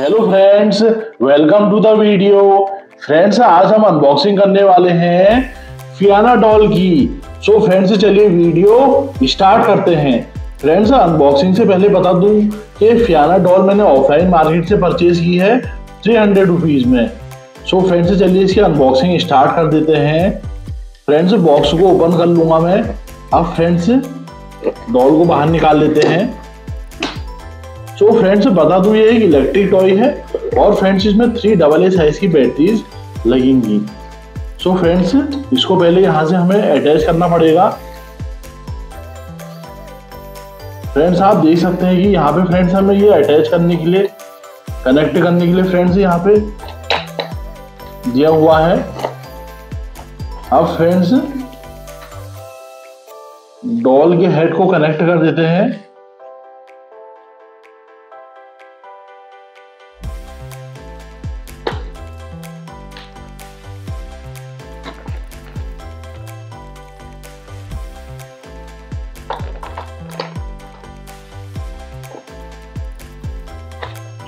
Hello friends welcome to the video friends आज हम unboxing करने वाले हैं फियाना डॉल की सो फ्रेंड्स चलिए वीडियो स्टार्ट करते हैं फ्रेंड्स अनबॉक्सिंग से पहले बता दूं कि फियाना डॉल मैंने ऑफलाइन मार्केट से परचेज की है थ्री हंड्रेड रुपीज में सो फ्रेंड्स चलिए इसकी अनबॉक्सिंग स्टार्ट कर देते हैं फ्रेंड्स बॉक्स को ओपन कर लूंगा मैं अब फ्रेंड्स डॉल को बाहर निकाल लेते हैं सो so, फ्रेंड्स बता दूं ये एक इलेक्ट्रिक टॉय है और फ्रेंड्स इसमें थ्री डबल ए साइज की बैटरीज लगेंगी सो so, फ्रेंड्स इसको पहले यहाँ से हमें अटैच करना पड़ेगा फ्रेंड्स आप देख सकते हैं कि यहाँ पे फ्रेंड्स हमें ये अटैच करने के लिए कनेक्ट करने के लिए फ्रेंड्स यहाँ पे दिया हुआ है अब फ्रेंड्स डॉल के हेड को कनेक्ट कर देते हैं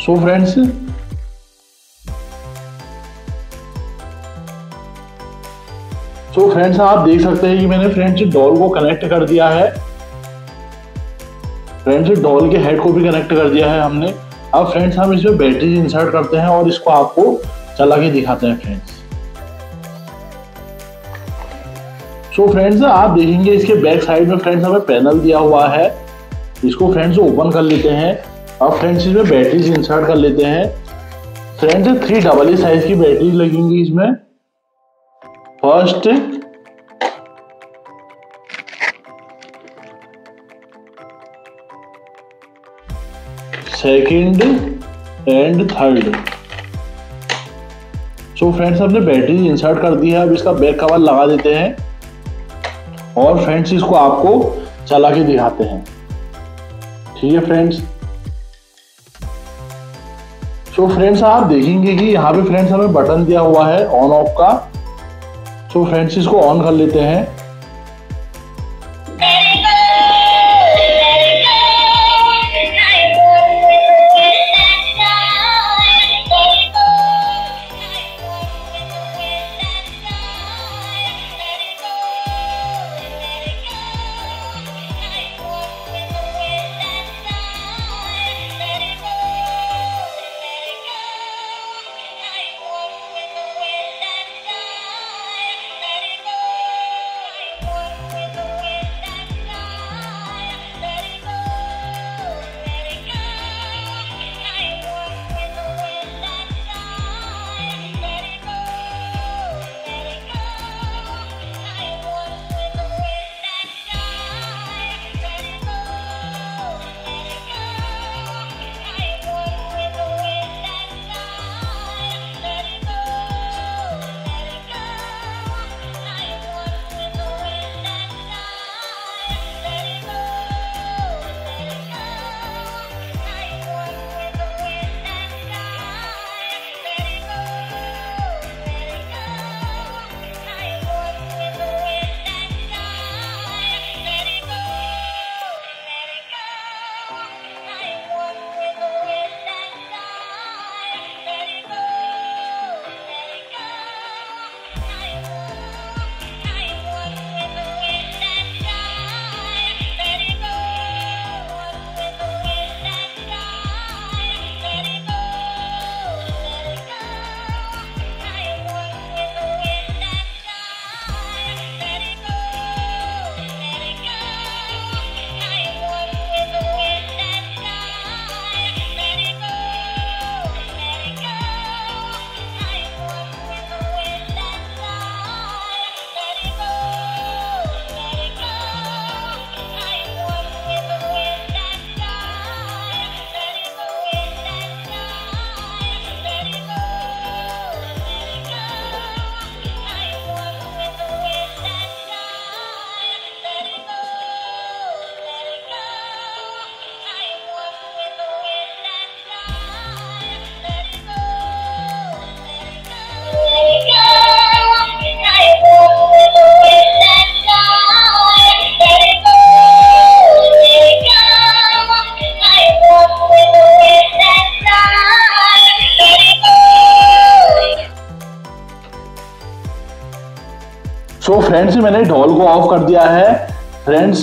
सो फ्रेंड्स सो फ्रेंड्स आप देख सकते हैं कि मैंने फ्रेंड्स डॉल को कनेक्ट कर दिया है फ्रेंड्स डॉल के हेड को भी कनेक्ट कर दिया है हमने अब फ्रेंड्स हम इसमें बैटरी इंसर्ट करते हैं और इसको आपको चला के दिखाते हैं फ्रेंड्स सो so फ्रेंड्स आप देखेंगे इसके बैक साइड में फ्रेंड्स हमें पैनल दिया हुआ है इसको फ्रेंड्स ओपन कर लेते हैं अब फ्रेंड्स इसमें बैटरीज इंसर्ट कर लेते हैं friends three double A size की बैटरी लगेंगी इसमें first second and third so friends हमने बैटरी इंसर्ट कर दी है अब इसका बैक कवर लगा देते हैं और फ्रेंड्स इसको आपको चला के दिखाते हैं ठीक है फ्रेंड्स सो फ्रेंड्स आप देखेंगे कि यहाँ पे फ्रेंड्स हमें बटन दिया हुआ है ऑन ऑफ का सो so फ्रेंड्स इसको ऑन कर लेते हैं सो फ्रेंड्स मैंने डॉल को ऑफ कर दिया है फ्रेंड्स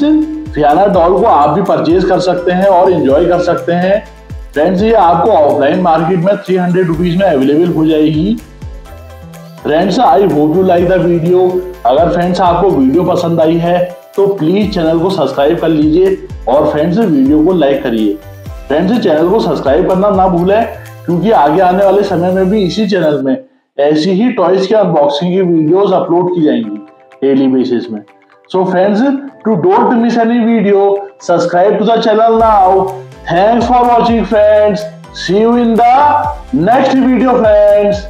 फियाना डॉल को आप भी परचेज कर सकते हैं और इंजॉय कर सकते हैं फ्रेंड्स ये आपको ऑफलाइन मार्केट में थ्री हंड्रेड रुपीज में अवेलेबल हो जाएगी friends I hope you like the video अगर फ्रेंड्स आपको वीडियो पसंद आई है तो प्लीज चैनल को सब्सक्राइब कर लीजिए और फ्रेंड्स वीडियो को लाइक करिए फ्रेंड्स चैनल को सब्सक्राइब करना ना भूलें क्योंकि आगे आने वाले समय में भी इसी चैनल में ऐसी ही टॉयज की अनबॉक्सिंग की वीडियोस अपलोड की जाएंगी daily basis mein. So friends, to don't miss any video, subscribe to the channel now. Thanks for watching friends. See you in the next video friends.